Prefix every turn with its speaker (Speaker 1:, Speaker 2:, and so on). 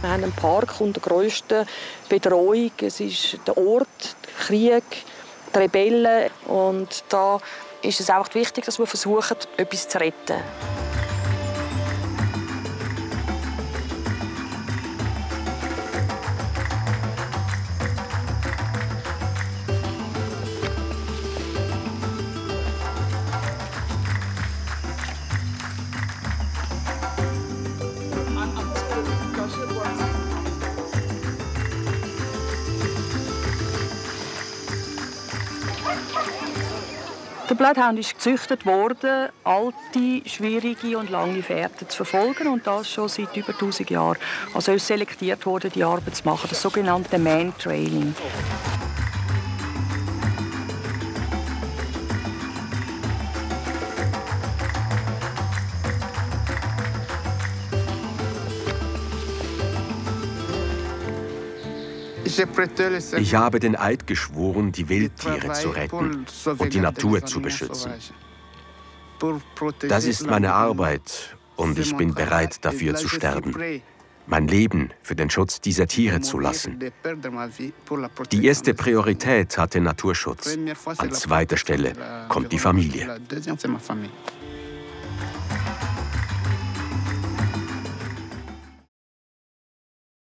Speaker 1: Wir haben einen Park die grösste Bedrohung. Es ist der Ort, der Krieg, die Rebellen. Und da ist es auch wichtig, dass wir versuchen, etwas zu retten. Der Bloodhound ist gezüchtet worden, alte, schwierige und lange Fährten zu verfolgen und das schon seit über 1000 Jahren. Also er ist selektiert worden, die Arbeit zu machen, das sogenannte Man-Trailing.
Speaker 2: Ich habe den Eid geschworen, die Wildtiere zu retten und die Natur zu beschützen. Das ist meine Arbeit und ich bin bereit dafür zu sterben, mein Leben für den Schutz dieser Tiere zu lassen. Die erste Priorität hat der Naturschutz. An zweiter Stelle kommt die Familie.